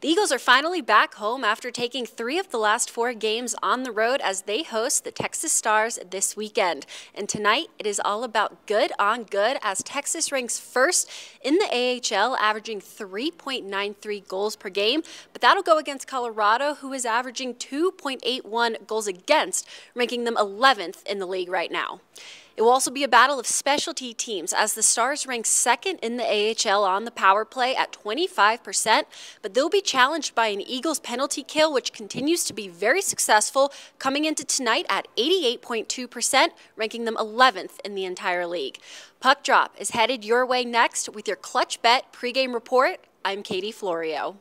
The Eagles are finally back home after taking three of the last four games on the road as they host the Texas Stars this weekend. And tonight, it is all about good on good as Texas ranks first in the AHL, averaging 3.93 goals per game. But that'll go against Colorado, who is averaging 2.81 goals against, ranking them 11th in the league right now. It will also be a battle of specialty teams as the Stars rank second in the AHL on the power play at 25%, but they'll be challenged by an Eagles penalty kill, which continues to be very successful, coming into tonight at 88.2%, ranking them 11th in the entire league. Puck Drop is headed your way next with your Clutch Bet pregame report. I'm Katie Florio.